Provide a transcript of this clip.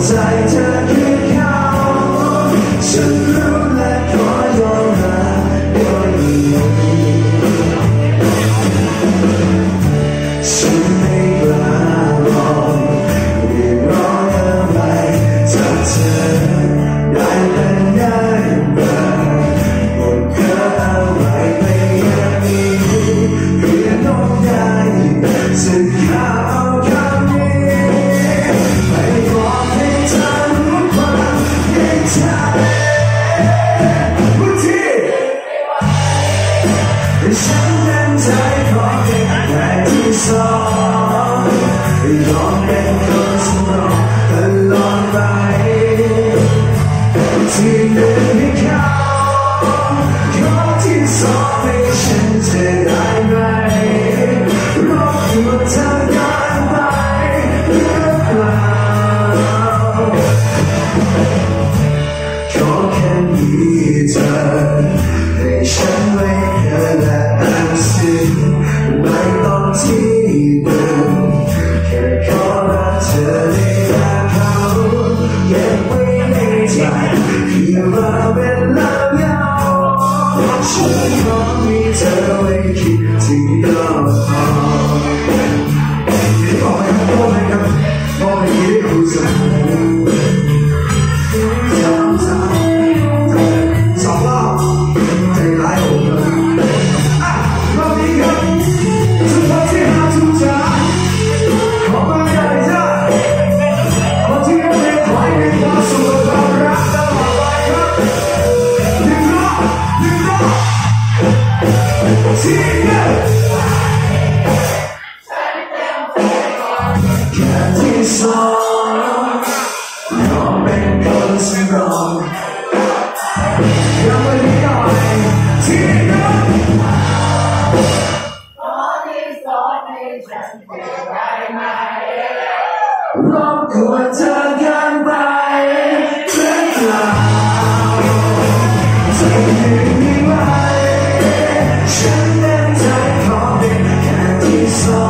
在这个角落 ที่เธอให้ฉันไว้เธอ แค่ที่สองยอมเป็นคนสำรองยังไม่ได้ที่นั่ขอที่สองให้ฉันได้ไหมรบกวนเธอเกินไปเธอกล่วจะยืไม่ไหวฉันนั้นใจขอเป็นแค่ที่สอง